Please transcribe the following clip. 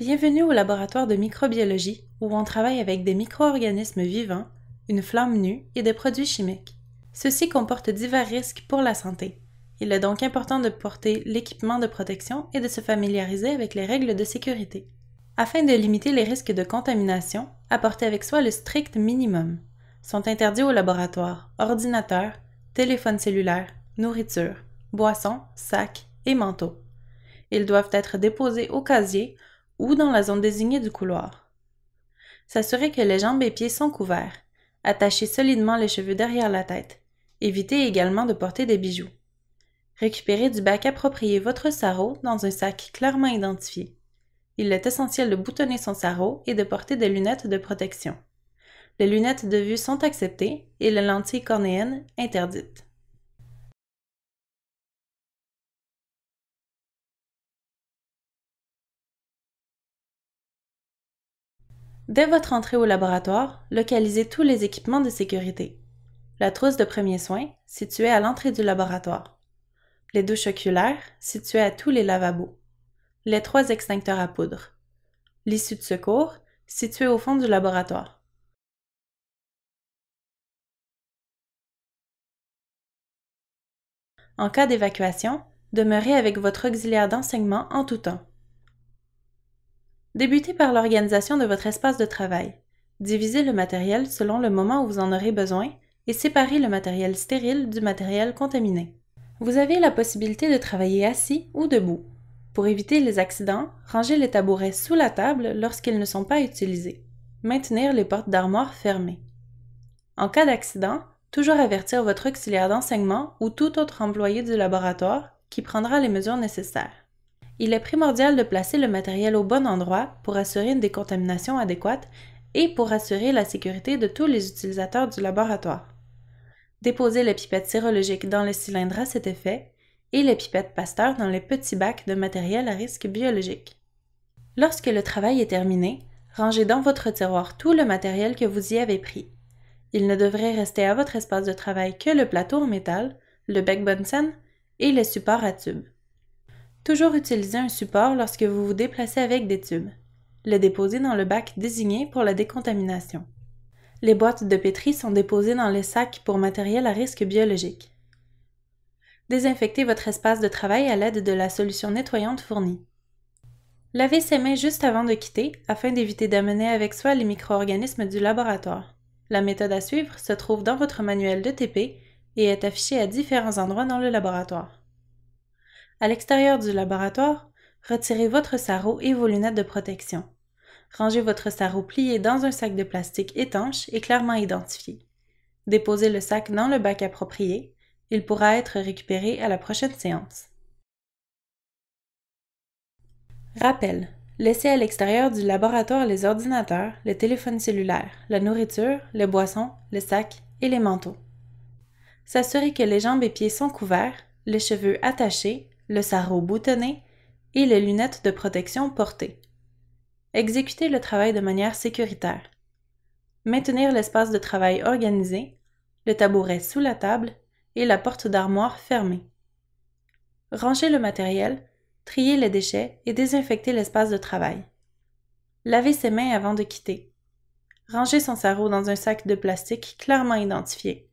Bienvenue au laboratoire de microbiologie où on travaille avec des micro-organismes vivants, une flamme nue et des produits chimiques. Ceux-ci comportent divers risques pour la santé. Il est donc important de porter l'équipement de protection et de se familiariser avec les règles de sécurité. Afin de limiter les risques de contamination, apportez avec soi le strict minimum. Sont interdits au laboratoire ordinateur, téléphone cellulaire, nourriture, boissons, sacs et manteaux. Ils doivent être déposés au casier ou dans la zone désignée du couloir. S'assurer que les jambes et pieds sont couverts. Attachez solidement les cheveux derrière la tête. Évitez également de porter des bijoux. Récupérez du bac approprié votre sarrau dans un sac clairement identifié. Il est essentiel de boutonner son sarrau et de porter des lunettes de protection. Les lunettes de vue sont acceptées et les lentilles cornéennes interdites. Dès votre entrée au laboratoire, localisez tous les équipements de sécurité. La trousse de premiers soins, située à l'entrée du laboratoire. Les douches oculaires, situées à tous les lavabos. Les trois extincteurs à poudre. L'issue de secours, située au fond du laboratoire. En cas d'évacuation, demeurez avec votre auxiliaire d'enseignement en tout temps. Débutez par l'organisation de votre espace de travail. Divisez le matériel selon le moment où vous en aurez besoin et séparez le matériel stérile du matériel contaminé. Vous avez la possibilité de travailler assis ou debout. Pour éviter les accidents, rangez les tabourets sous la table lorsqu'ils ne sont pas utilisés. Maintenir les portes d'armoire fermées. En cas d'accident, toujours avertir votre auxiliaire d'enseignement ou tout autre employé du laboratoire qui prendra les mesures nécessaires il est primordial de placer le matériel au bon endroit pour assurer une décontamination adéquate et pour assurer la sécurité de tous les utilisateurs du laboratoire. Déposer les pipettes sérologiques dans le cylindre à cet effet et les pipettes Pasteur dans les petits bacs de matériel à risque biologique. Lorsque le travail est terminé, rangez dans votre tiroir tout le matériel que vous y avez pris. Il ne devrait rester à votre espace de travail que le plateau en métal, le bec Bunsen et les supports à tubes. Toujours utiliser un support lorsque vous vous déplacez avec des tubes. Le déposer dans le bac désigné pour la décontamination. Les boîtes de pétri sont déposées dans les sacs pour matériel à risque biologique. Désinfectez votre espace de travail à l'aide de la solution nettoyante fournie. Lavez ses mains juste avant de quitter afin d'éviter d'amener avec soi les micro-organismes du laboratoire. La méthode à suivre se trouve dans votre manuel de TP et est affichée à différents endroits dans le laboratoire. À l'extérieur du laboratoire, retirez votre sarrau et vos lunettes de protection. Rangez votre sarrau plié dans un sac de plastique étanche et clairement identifié. Déposez le sac dans le bac approprié. Il pourra être récupéré à la prochaine séance. Rappel. Laissez à l'extérieur du laboratoire les ordinateurs, les téléphones cellulaires, la nourriture, les boissons, les sacs et les manteaux. S'assurer que les jambes et pieds sont couverts, les cheveux attachés le sarrau boutonné et les lunettes de protection portées. Exécuter le travail de manière sécuritaire. Maintenir l'espace de travail organisé, le tabouret sous la table et la porte d'armoire fermée. Ranger le matériel, trier les déchets et désinfecter l'espace de travail. Laver ses mains avant de quitter. Ranger son sarrau dans un sac de plastique clairement identifié.